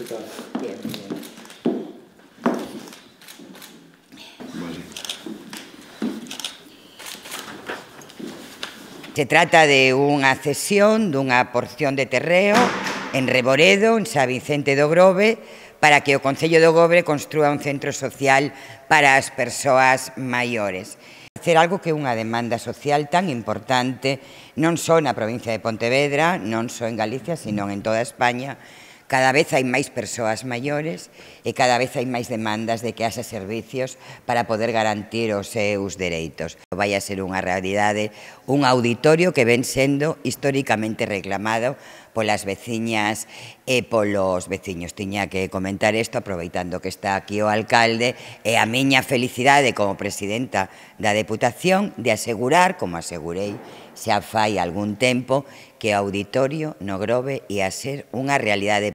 Chyba Se trata de unha cesión dunha porción de terreo en Reboredo, en San Vicente do Grove, para que o Concello do Grove construa un centro social para as persoas maiores. Hacer algo que é unha demanda social tan importante non só na provincia de Pontevedra, non só en Galicia, sino en toda España, Cada vez hai máis persoas maiores e cada vez hai máis demandas de que haxa servicios para poder garantir os seus dereitos. Vai a ser unha realidade un auditorio que ven sendo históricamente reclamado polas veciñas e polos veciños. Tiña que comentar isto aproveitando que está aquí o alcalde e a miña felicidade como presidenta da Deputación de asegurar, como asegurei xa fai algún tempo, que o auditorio no Grove ia ser unha realidade